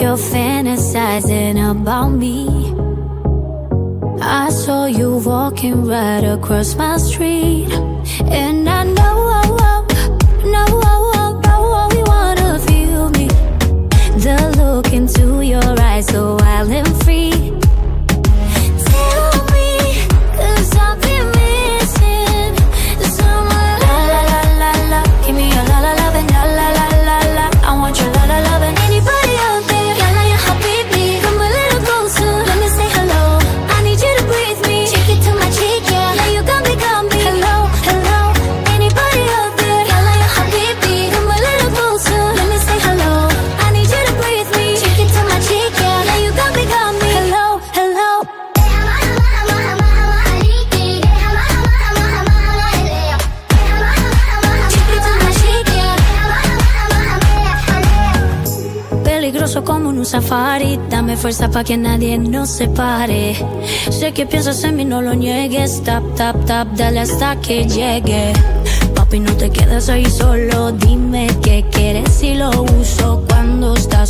you're fantasizing about me. I saw you walking right across my street, and I know, oh, oh, know, oh, know you wanna feel me. The look into your eyes, so wild and free. Como en un safari. Dame fuerza pa' que nadie nos separe. Sé que piensas en mí, no lo niegues. Tap, tap, tap, dale hasta que llegue. Papi, no te quedes ahí solo. Dime qué quieres y lo uso Cuando está